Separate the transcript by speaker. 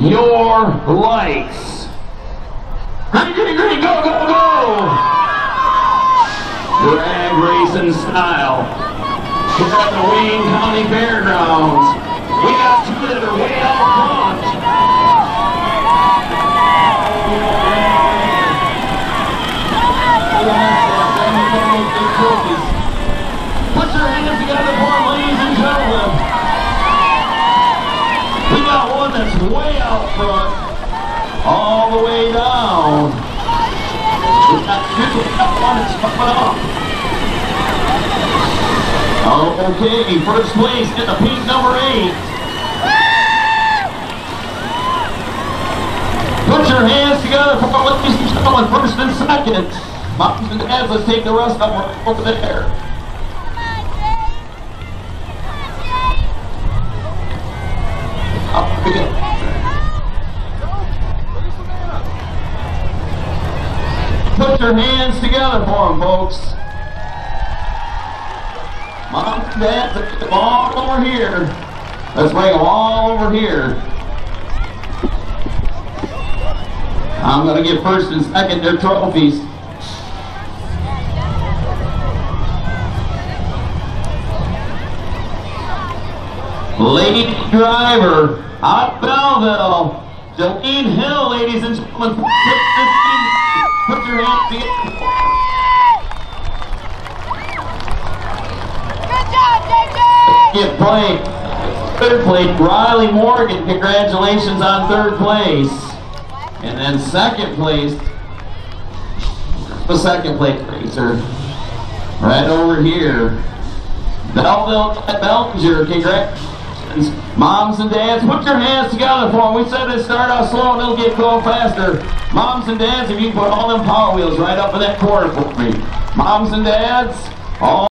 Speaker 1: your lights. Go, go, go! Drag racing style. Here at the Wayne County Fairgrounds. We got two that are way out front. Put your hands together for them, ladies and gentlemen. We got one that's way out front, all the way down. Up. Okay, first place in the pink number eight. Put your hands together for ladies and gentlemen, first and second. Dads, let's take the rest of them over there. Put your hands together for them, folks. Mom Dad, let's them all over here. Let's bring them all over here. I'm going to give first and second their trophies. Lady driver out Belleville, Jolene Hill, ladies and gentlemen. Third place, Riley Morgan. Congratulations on third place. And then second place, the second place racer, right over here. Belleville Bellinger, congratulations. Moms and dads, put your hands together for them. We said to start off slow and it'll get going faster. Moms and dads, if you put all them power wheels right up in that corner for me. Moms and dads, all